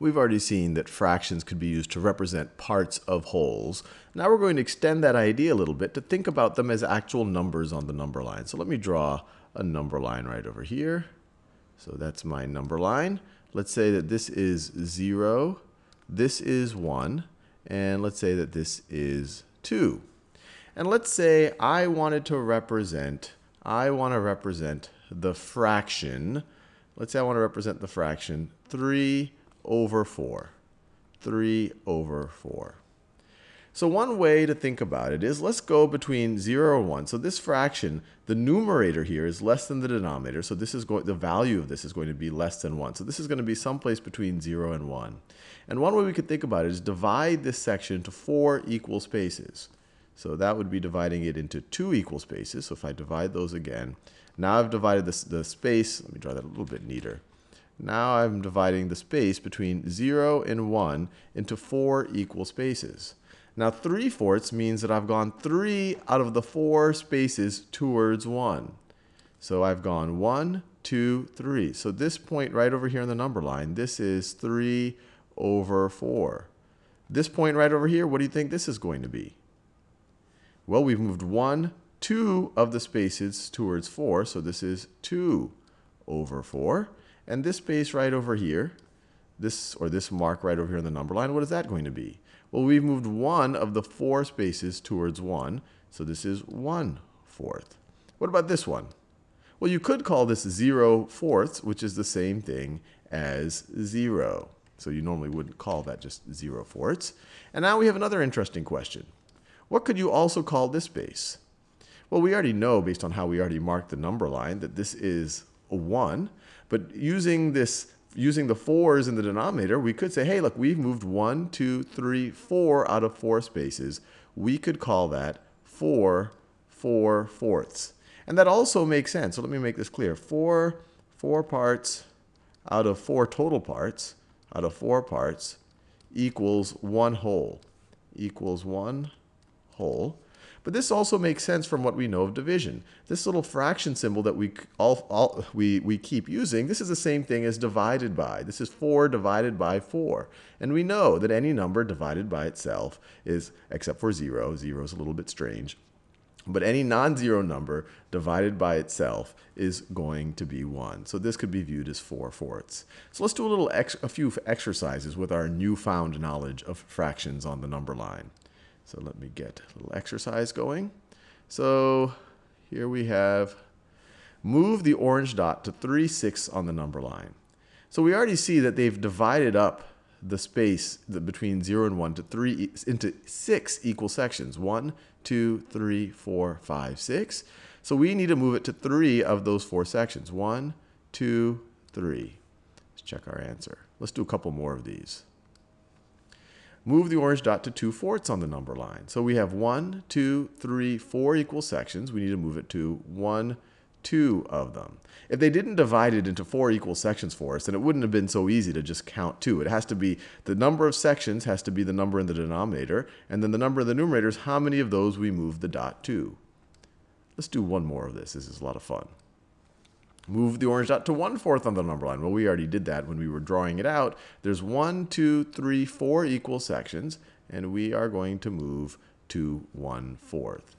We've already seen that fractions could be used to represent parts of wholes. Now we're going to extend that idea a little bit to think about them as actual numbers on the number line. So let me draw a number line right over here. So that's my number line. Let's say that this is 0, this is 1, and let's say that this is 2. And let's say I wanted to represent, I want to represent the fraction, let's say I want to represent the fraction 3 over 4. 3 over 4. So one way to think about it is let's go between 0 and 1. So this fraction, the numerator here is less than the denominator. So this is going the value of this is going to be less than 1. So this is going to be someplace between 0 and 1. And one way we could think about it is divide this section into four equal spaces. So that would be dividing it into two equal spaces. So if I divide those again, now I've divided this, the space. Let me draw that a little bit neater. Now I'm dividing the space between 0 and 1 into four equal spaces. Now 3 fourths means that I've gone 3 out of the four spaces towards 1. So I've gone 1, 2, 3. So this point right over here in the number line, this is 3 over 4. This point right over here, what do you think this is going to be? Well, we've moved 1, 2 of the spaces towards 4, so this is 2 over 4. And this space right over here, this or this mark right over here in the number line, what is that going to be? Well, we've moved one of the four spaces towards one, so this is one fourth. What about this one? Well, you could call this zero fourths, which is the same thing as zero. So you normally wouldn't call that just zero fourths. And now we have another interesting question. What could you also call this space? Well, we already know, based on how we already marked the number line, that this is 1. But using this, using the fours in the denominator, we could say, hey, look, we've moved one, two, three, four out of four spaces. We could call that 4 4 fourths. And that also makes sense. So let me make this clear. 4, 4 parts out of 4 total parts, out of 4 parts, equals 1 whole. Equals 1 whole. But this also makes sense from what we know of division. This little fraction symbol that we, all, all, we, we keep using, this is the same thing as divided by. This is 4 divided by 4. And we know that any number divided by itself is, except for 0, 0 is a little bit strange, but any non-zero number divided by itself is going to be 1. So this could be viewed as 4 fourths. So let's do a little ex a few exercises with our newfound knowledge of fractions on the number line. So let me get a little exercise going. So here we have move the orange dot to 3 6 on the number line. So we already see that they've divided up the space between 0 and 1 to 3 into 6 equal sections. 1, 2, 3, 4, 5, 6. So we need to move it to 3 of those 4 sections. 1, 2, 3. Let's check our answer. Let's do a couple more of these move the orange dot to 2 fourths on the number line. So we have one, two, three, four equal sections. We need to move it to 1, 2 of them. If they didn't divide it into four equal sections for us, then it wouldn't have been so easy to just count 2. It has to be, the number of sections has to be the number in the denominator, and then the number in the numerator is how many of those we move the dot to. Let's do one more of this. This is a lot of fun. Move the orange dot to one fourth on the number line. Well, we already did that when we were drawing it out. There's one, two, three, four equal sections, and we are going to move to one fourth.